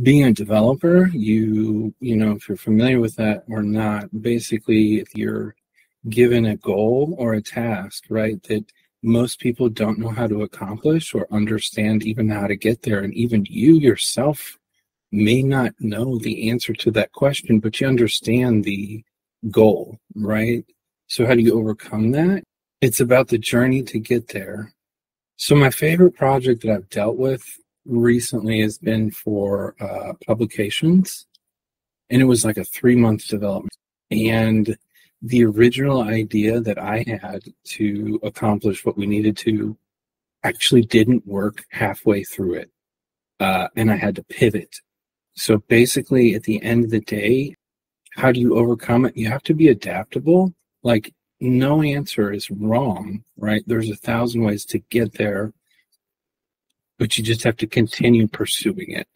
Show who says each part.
Speaker 1: being a developer, you you know if you're familiar with that or not, basically if you're given a goal or a task, right, that most people don't know how to accomplish or understand even how to get there, and even you yourself may not know the answer to that question, but you understand the goal, right? So how do you overcome that? It's about the journey to get there. So my favorite project that I've dealt with recently has been for uh, publications, and it was like a three month development. And the original idea that I had to accomplish what we needed to actually didn't work halfway through it. Uh, and I had to pivot. So basically, at the end of the day, how do you overcome it? You have to be adaptable. Like, no answer is wrong, right? There's a thousand ways to get there but you just have to continue pursuing it.